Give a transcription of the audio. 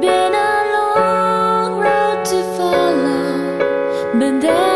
Been a long road to follow, but there